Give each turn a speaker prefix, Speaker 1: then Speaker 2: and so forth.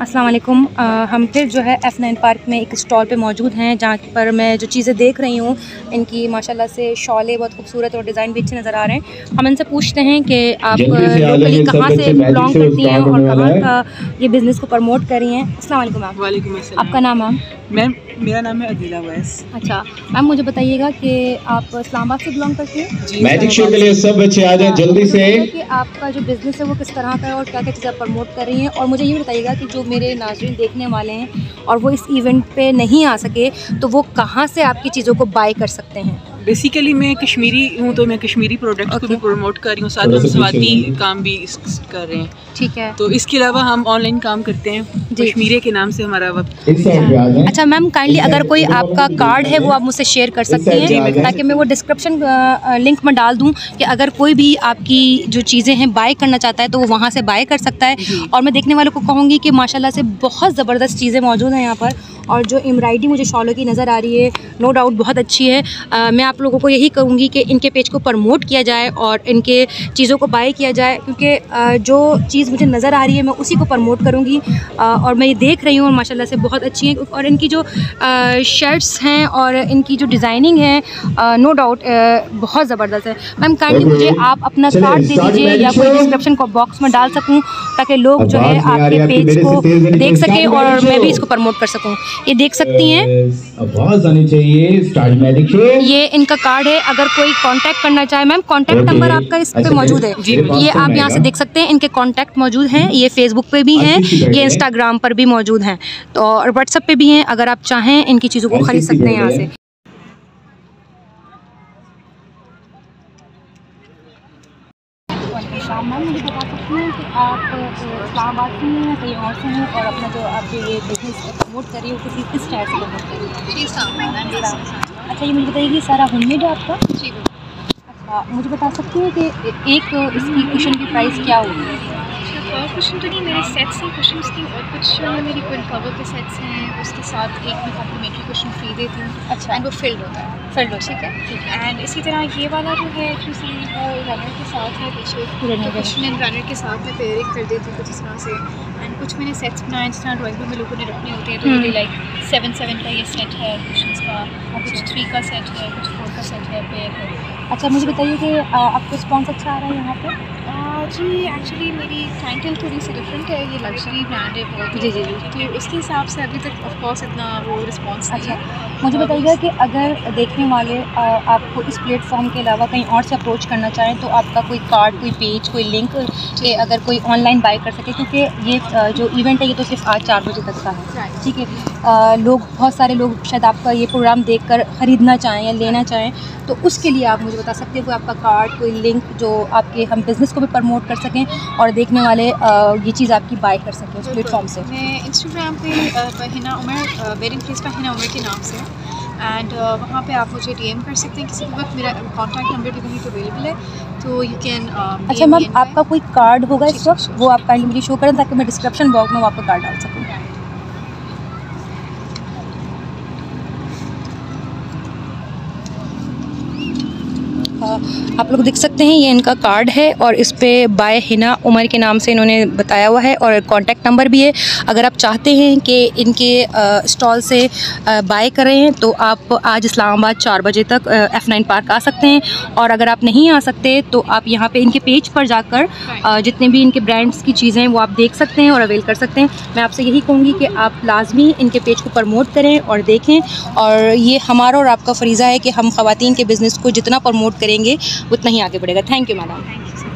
Speaker 1: अस्सलाम वालेकुम हम फिर जो है एफ़ नाइन पार्क में एक स्टॉल पे मौजूद हैं जहाँ पर मैं जो चीज़ें देख रही हूँ इनकी माशाल्लाह से शॉले बहुत खूबसूरत और डिज़ाइन भी अच्छे नज़र आ रहे हैं। हम इनसे पूछते हैं कि आप लोकली कहाँ से बिलोंग करती हैं और कहाँ का ये बिज़नेस को प्रमोट कर रही हैं? अस्सलाम वालेकुम मैम आपका नाम मैम
Speaker 2: मैम मेरा नाम है अदीला वैस।
Speaker 1: अच्छा मैम मुझे बताइएगा कि आप इस्लामाबाद से बिलोंग करते हैं?
Speaker 2: जी
Speaker 3: मैजिक शो के लिए सब बच्चे आ जाएँ जल्दी से।
Speaker 1: कि आपका जो बिज़नेस है वो किस तरह का है और क्या क्या चीज़ें आप प्रमोट कर रही हैं? और मुझे ये बताइएगा कि जो मेरे नाजरन देखने वाले हैं और वो इस इवेंट पर नहीं आ सके तो वो कहाँ से आपकी चीज़ों को बाई कर सकते हैं?
Speaker 2: बेसिकली मैं कश्मीरी हूँ तो मैं कश्मीरी प्रोडक्ट्स okay. को भी प्रमोट कर रही हूँ। साथ
Speaker 3: थोड़ा
Speaker 2: में
Speaker 3: सा
Speaker 2: काम भी इस, कर रहे हैं।
Speaker 1: ठीक है।
Speaker 2: तो इसके अलावा हम ऑनलाइन काम करते हैं। कश्मीरी के नाम से हमारा वक्त
Speaker 1: अच्छा मैम काइंडली अगर कोई आपका कार्ड है वो आप मुझसे शेयर कर सकती हैं ताकि मैं वो डिस्क्रिप्शन लिंक में डाल दूँ कि अगर कोई भी आपकी जो चीज़ें हैं बाय करना चाहता है तो वो वहाँ से बाय कर सकता है। और मैं देखने वालों को कहूँगी कि माशाला से बहुत ज़बरदस्त चीज़ें मौजूद हैं यहाँ पर। और जो एम्ब्रॉयडरी मुझे शॉलों की नज़र आ रही है नो डाउट बहुत अच्छी है। अ, मैं आप लोगों को यही कहूँगी कि इनके पेज को प्रमोट किया जाए और इनके चीज़ों को बाय किया जाए क्योंकि जो चीज़ मुझे नज़र आ रही है मैं उसी को प्रमोट करूँगी। और मैं ये देख रही हूँ और माशाल्लाह से बहुत अच्छी हैं और इनकी जो शर्ट्स हैं और इनकी जो डिज़ाइनिंग है नो डाउट बहुत ज़बरदस्त है। मैम काइंडली मुझे आप अपना कार्ड दे दीजिए या कोई. डिस्क्रिप्शन को बॉक्स में डाल सकूँ ताकि लोग जो है
Speaker 3: आ
Speaker 1: आपके पेज को देख सकें और मैं भी इसको प्रमोट कर सकूँ। ये देख सकती हैं।
Speaker 3: आवाज़ आनी चाहिए स्टार्ट
Speaker 1: ये इनका कार्ड है अगर कोई कांटेक्ट करना चाहे मैम कांटेक्ट नंबर आपका इस पे
Speaker 3: अच्छा,
Speaker 1: मौजूद है। ये
Speaker 3: तो
Speaker 1: आप यहाँ से देख सकते हैं इनके कांटेक्ट मौजूद हैं ये फेसबुक पे भी हैं ये इंस्टाग्राम पर भी मौजूद हैं। तो और व्हाट्सएप पे भी हैं अगर आप चाहें इनकी चीज़ों को खरीद सकते हैं यहाँ से मैम मुझे बता सकती हैं कि आप इस्लामाबाद से हैं कहीं और से हैं और अपना जो आप जो ये बिज़नेस प्रमोट कर रही हो किसी किस टाइप से प्रमोट कर रही हो? अच्छा ये मुझे बताइए कि सारा होममेड है आपका? अच्छा मुझे बता सकती हैं कि एक इसकी कुशन की प्राइस क्या होगी?
Speaker 4: कुशन तो नहीं मेरे सेट्स हैं कुशन की और कुछ मेरी क्विन कवर के सेट्स हैं उसके साथ एक मैं कॉम्प्लीमेंट्री कुशन फ्री देती हूँ।
Speaker 1: अच्छा
Speaker 4: एंड वो फिल्ड होता है।
Speaker 1: फिल्ड हो
Speaker 4: ठीक है? एंड इसी तरह ये वाला जो है एक्चुअली वो रनर के साथ है पीछे
Speaker 1: Runner
Speaker 4: तो
Speaker 1: के
Speaker 4: एंड रनर के साथ मैं पेयरिंग कर देती हूँ कुछ इस तरह से। एंड कुछ मैंने सेट्स बनाए जिस तरह ड्राइंग में लोगों ने रखने होते हैं तो। ये लाइक सेवन सेवन का ये सेट है क्वेश्चन का और कुछ थ्री का सेट है कुछ फोर का सेट है पेयर है।
Speaker 1: अच्छा मुझे बताइए कि आपको रिस्पॉन्स अच्छा आ रहा है यहाँ पे?
Speaker 4: आ, जी एक्चुअली मेरी क्लाइंटल थोड़ी सी डिफरेंट है ये लग्जरी ब्रांड है बहुत
Speaker 1: जी, जी, जी।
Speaker 4: तो उसके हिसाब से अभी तक ऑफ़ कोर्स इतना वो रिस्पांस नहीं
Speaker 1: अच्छा।
Speaker 4: है।
Speaker 1: मुझे बताइएगा कि अगर देखने वाले आ, आपको इस प्लेटफॉर्म के अलावा कहीं और से अप्रोच करना चाहें तो आपका कोई कार्ड कोई पेज कोई लिंक के अगर कोई ऑनलाइन बाय कर सके क्योंकि ये जो इवेंट है ये तो सिर्फ़ आज चार बजे तक का है। ठीक है? लोग बहुत सारे लोग शायद आपका ये प्रोग्राम देखकर ख़रीदना चाहें या लेना चाहें तो उसके लिए आप मुझे बता सकते हैं कोई आपका कार्ड कोई लिंक जो आपके हम बिज़नेस को भी प्रमोट कर सकें और देखने वाले ये चीज़ आपकी बाय कर सकें उस प्लेटफॉर्म से।
Speaker 4: मैं इंस्टाग्राम पे हिना उमर वेडिंग प्लेस पर हिना उमर के नाम से एंड वहाँ पे आप मुझे डीएम कर सकते हैं। किसी भी वक्त मेरा कॉन्टैक्ट नंबर भी वहीं पे अवेलेबल है तो यू कैन
Speaker 1: अच्छा मैम आपका कोई कार्ड होगा इस वक्त? वो आप काइंडली मुझे शो करें ताकि मैं डिस्क्रिप्शन बॉक्स में वहाँ पर कार्ड डाल सकूँ। आप लोग देख सकते हैं, ये इनका कार्ड है और इस पर बाय हिना उमर के नाम से इन्होंने बताया हुआ है और कांटेक्ट नंबर भी है। अगर आप चाहते हैं कि इनके स्टॉल से बाय करें तो आप आज इस्लामाबाद चार बजे तक एफ़ नाइन पार्क आ सकते हैं और अगर आप नहीं आ सकते तो आप यहाँ पे इनके पेज पर जाकर जितने भी इनके ब्रांड्स की चीज़ें हैं, वो आप देख सकते हैं और अवेल कर सकते हैं। मैं आपसे यही कहूँगी कि आप लाजमी इनके पेज को प्रमोट करें और देखें और ये हमारा और आपका फरीज़ा है कि हम ख़वातीन के बिज़नेस को जितना प्रमोट करेंगे उतना ही आगे बढ़ेगा। Thank you madam